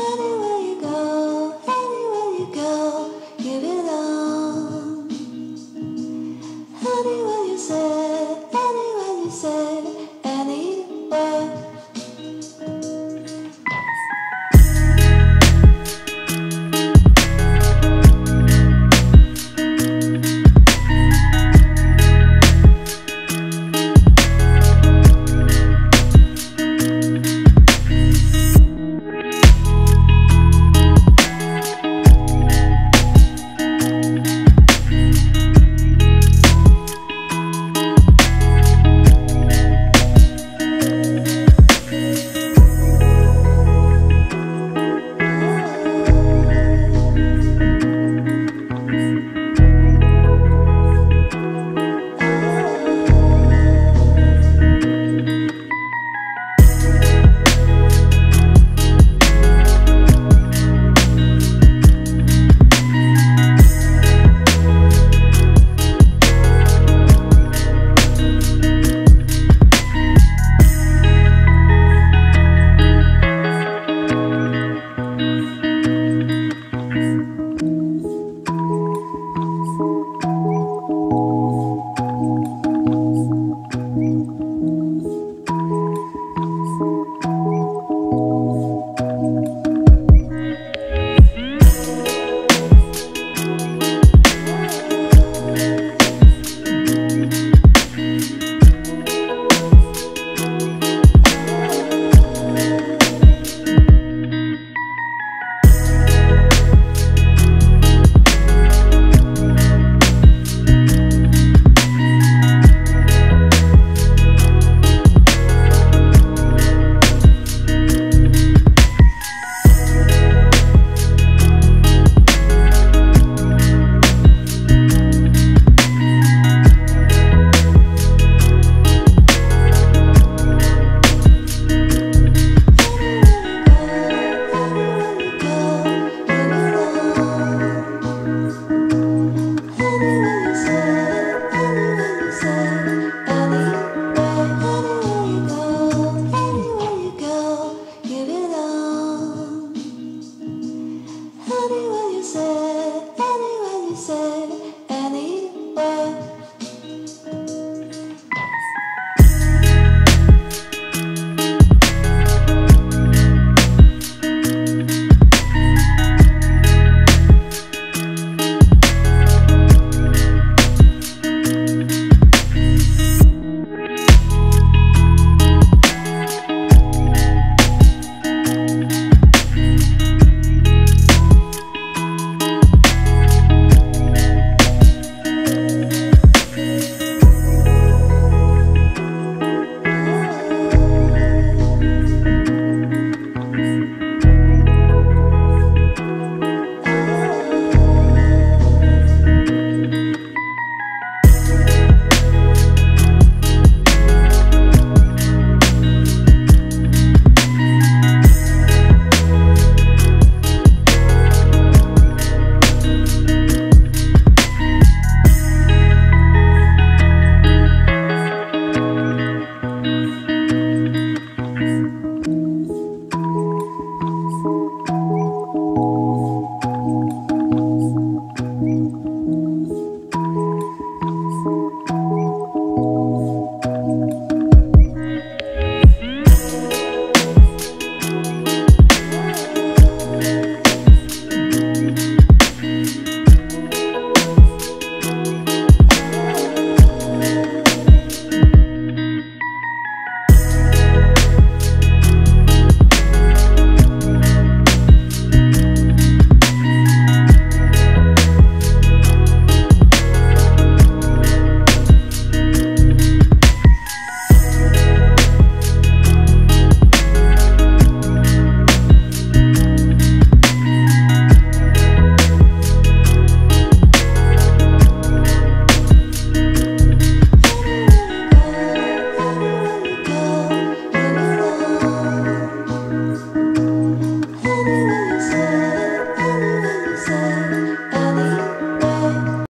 Bye. said